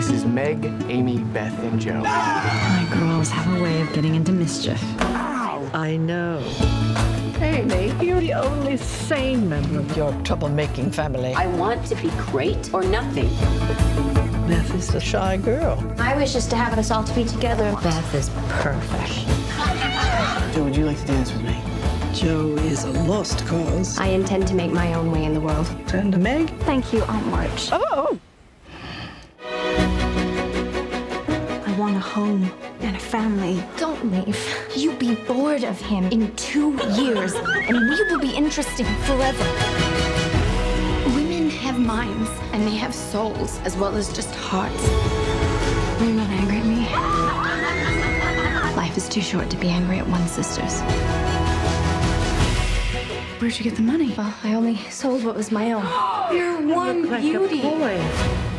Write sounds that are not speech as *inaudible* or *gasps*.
This is Meg, Amy, Beth, and Jo. My girls have a way of getting into mischief. I know. Amy, you're the only sane member of your troublemaking family. I want to be great or nothing. Beth is a shy girl. I wish just to have us all to be together. Beth is perfect. Jo, would you like to dance with me? Jo is a lost cause. I intend to make my own way in the world. And Meg? Thank you, Aunt March. Oh! A home and a family. Don't leave. You'll be bored of him in two years, and we will be interesting forever. Women have minds, and they have souls, as well as just hearts. You're not angry at me. Life is too short to be angry at one sisters. Where'd you get the money? Well, I only sold what was my own. *gasps* You're one Like beauty. a boy.